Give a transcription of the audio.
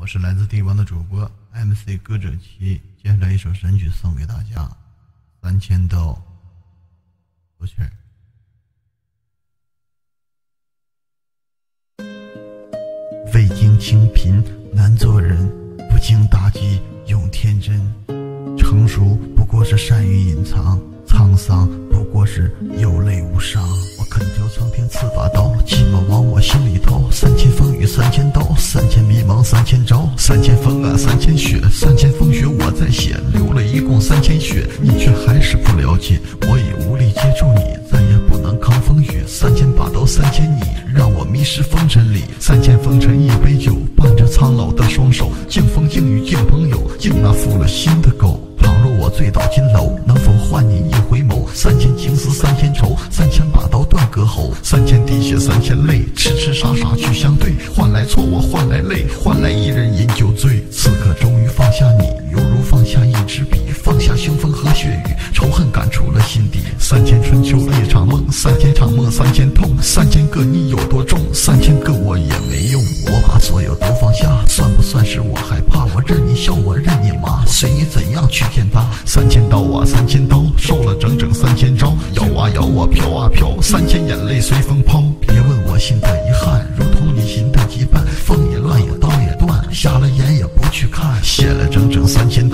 我是来自地方的主播 MC 歌者七，接下来一首神曲送给大家，《三千刀》。不去。未经清贫难做人，不经打击永天真。成熟不过是善于隐藏，沧桑不过是有泪无伤。我恳求苍天赐把刀，骑马往我心里。三千迷茫三千招，三千风啊三千雪，三千风雪我在写，流了一共三千血，你却还是不了解，我已无力接住你，再也不能抗风雨。三千把刀三千你，让我迷失风尘里。三千风尘一杯酒，伴着苍老的双手，敬风敬雨敬朋友，敬那负了心的狗。倘若我醉倒金楼，能否换你一刀断割喉，三千滴血三千泪，痴痴傻傻去相对，换来错我换来泪，换来一人饮酒醉。此刻终于放下你，犹如放下一支笔，放下腥风和血雨，仇恨赶出了心底。三千春秋一场梦，三千场梦三千痛，三千个你有多重，三千个我也没用。我把所有都放下，算不算是我害怕？我任你笑，我任你骂，随你怎样去践踏。三千刀啊，三千刀，受了三千眼泪随风抛。别问我心的遗憾，如同你心的羁绊，风也乱也刀也断，瞎了眼也不去看，写了整整三千。